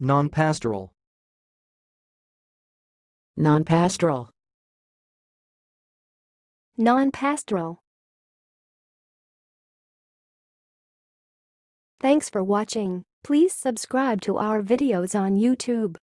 Non-pastoral. non-pastoral, Non-pastoral. Thanks for watching. Please subscribe to our videos on YouTube.